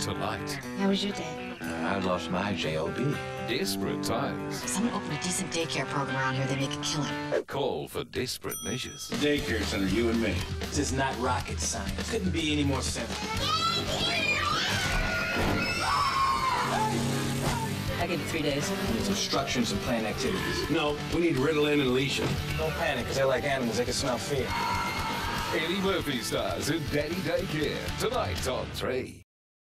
to light. How was your day? Uh, I lost my J.O.B. Desperate times someone opened a decent daycare program around here, They make a killing. call for desperate measures. Daycare center, you and me. This is not rocket science. Couldn't be any more simple. I give you three days. Need instructions and planned activities. No, we need Ritalin and a leash. Don't panic, because they're like animals. They can smell fear. Eddie Murphy stars in Daddy Day Care tonight on 3.